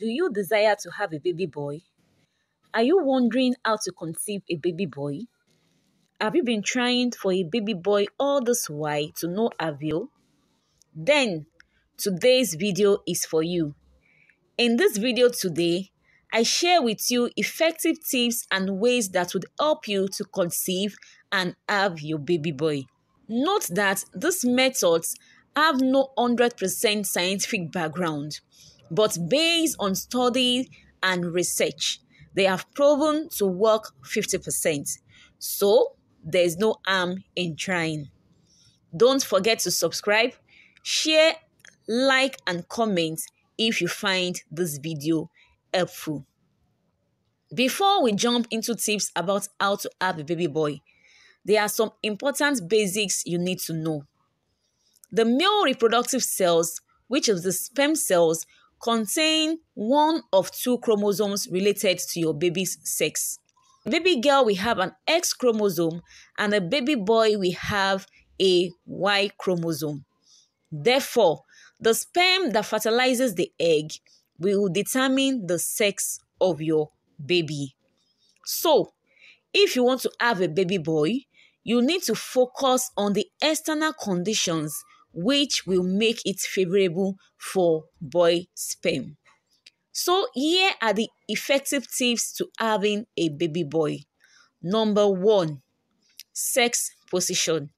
Do you desire to have a baby boy? Are you wondering how to conceive a baby boy? Have you been trying for a baby boy all this while to no avail? Then, today's video is for you. In this video today, I share with you effective tips and ways that would help you to conceive and have your baby boy. Note that these methods have no 100% scientific background but based on study and research, they have proven to work 50%. So, there's no harm in trying. Don't forget to subscribe, share, like, and comment if you find this video helpful. Before we jump into tips about how to have a baby boy, there are some important basics you need to know. The male reproductive cells, which is the sperm cells, contain one of two chromosomes related to your baby's sex. Baby girl, we have an X chromosome, and a baby boy, we have a Y chromosome. Therefore, the sperm that fertilizes the egg will determine the sex of your baby. So, if you want to have a baby boy, you need to focus on the external conditions which will make it favorable for boy sperm. So here are the effective tips to having a baby boy. Number one, sex position.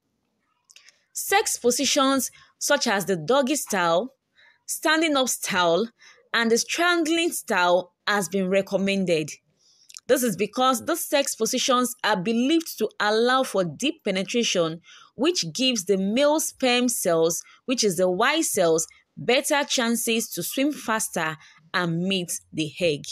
Sex positions such as the doggy style, standing up style, and the strangling style has been recommended. This is because the sex positions are believed to allow for deep penetration, which gives the male sperm cells, which is the Y cells, better chances to swim faster and meet the egg.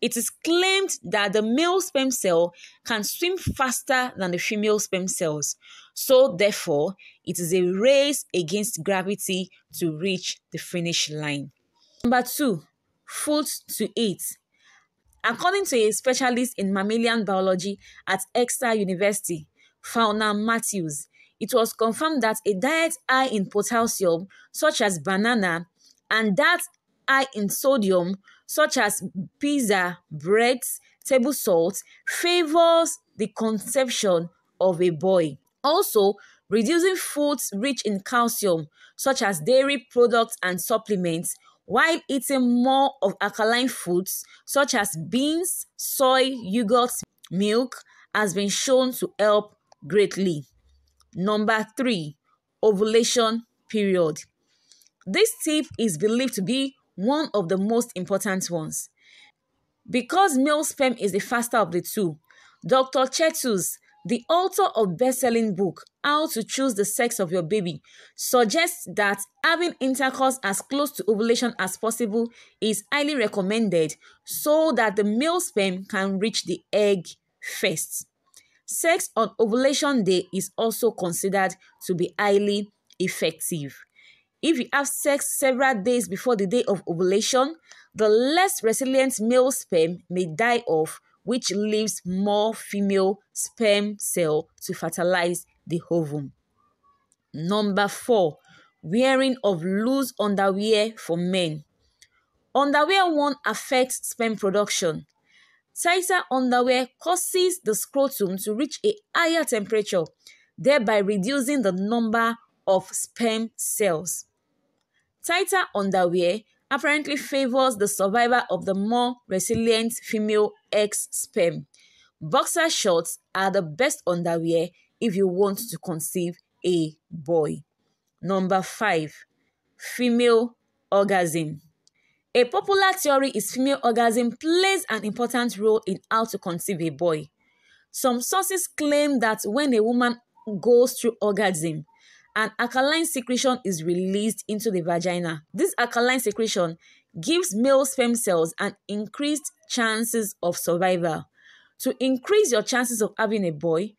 It is claimed that the male sperm cell can swim faster than the female sperm cells. So, therefore, it is a race against gravity to reach the finish line. Number two, food to eat. According to a specialist in mammalian biology at Exeter University, Fiona Mathews, it was confirmed that a diet high in potassium, such as banana, and that high in sodium, such as pizza, breads, table salt, favors the conception of a boy. Also, reducing foods rich in calcium, such as dairy products and supplements, while eating more of alkaline foods such as beans, soy, yogurt, milk has been shown to help greatly. Number three, ovulation period. This tip is believed to be one of the most important ones. Because male sperm is the faster of the two, Dr. Chetus the author of best-selling book How to Choose the Sex of Your Baby suggests that having intercourse as close to ovulation as possible is highly recommended so that the male sperm can reach the egg first. Sex on ovulation day is also considered to be highly effective. If you have sex several days before the day of ovulation, the less resilient male sperm may die off which leaves more female sperm cell to fertilize the ovum. Number four, wearing of loose underwear for men. Underwear won't affect sperm production. Tighter underwear causes the scrotum to reach a higher temperature, thereby reducing the number of sperm cells. Tighter underwear apparently favors the survival of the more resilient female X sperm. Boxer shorts are the best underwear if you want to conceive a boy. Number 5. Female orgasm. A popular theory is female orgasm plays an important role in how to conceive a boy. Some sources claim that when a woman goes through orgasm, an alkaline secretion is released into the vagina. This alkaline secretion gives male sperm cells an increased chances of survival. To increase your chances of having a boy,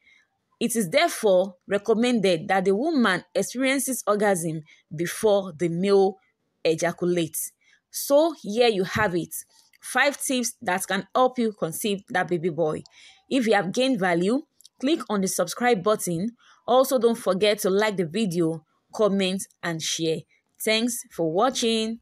it is therefore recommended that the woman experiences orgasm before the male ejaculates. So here you have it. Five tips that can help you conceive that baby boy. If you have gained value, click on the subscribe button also, don't forget to like the video, comment, and share. Thanks for watching.